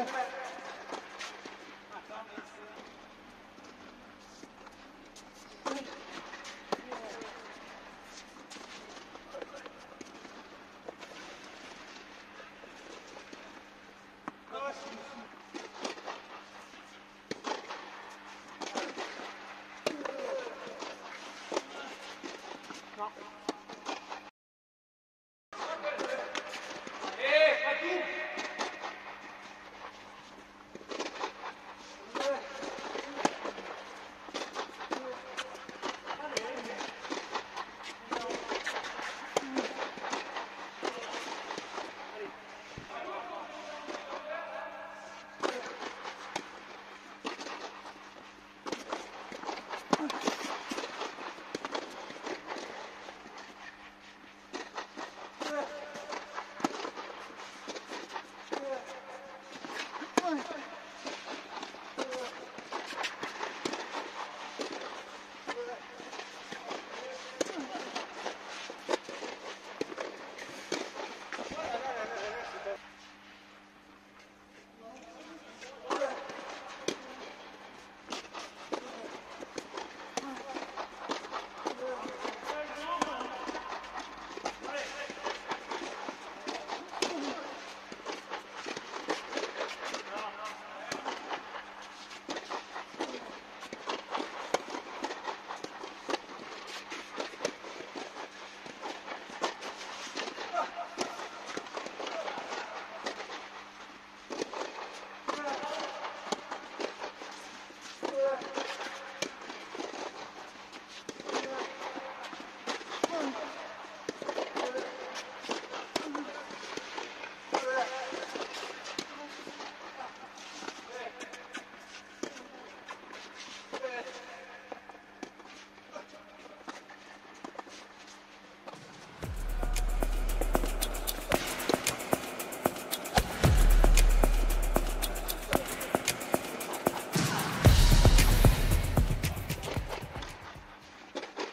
Bueno.